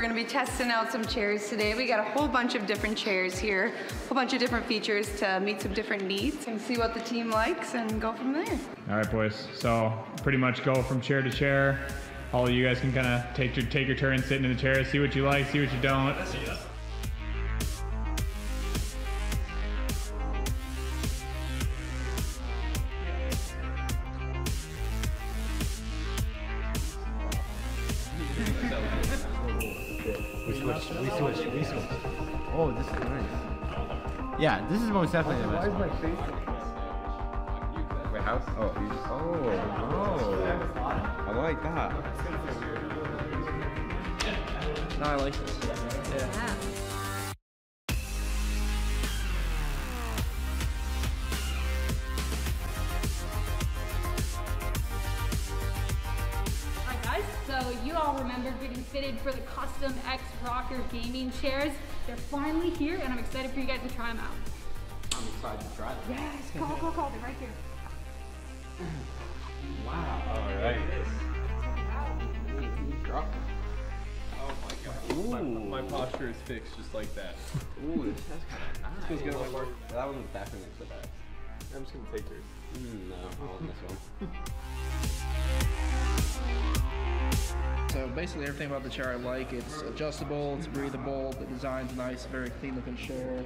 we're gonna be testing out some chairs today. We got a whole bunch of different chairs here, a whole bunch of different features to meet some different needs and see what the team likes and go from there. All right, boys. So pretty much go from chair to chair. All of you guys can kind of take your take your turn sitting in the chair, see what you like, see what you don't. Switched. We switched. We switched. Oh, this is nice. Yeah, this is most definitely the best. one. Wait, house? Oh, you just, oh, oh. I like that. No, I like this. Alright so you all remember getting fitted for the custom X Rocker gaming chairs. They're finally here and I'm excited for you guys to try them out. I'm excited to try them. Yes, call, call, call, they're right here. Wow. All right. Wow. Oh my, god. my posture is fixed just like that. Ooh, this is kind of nice. Feels good on my work. That one was definitely the best. I'm just gonna take yours. Mm, no, I want this one. So basically everything about the chair I like. It's adjustable, it's breathable, the design's nice, very clean looking chair.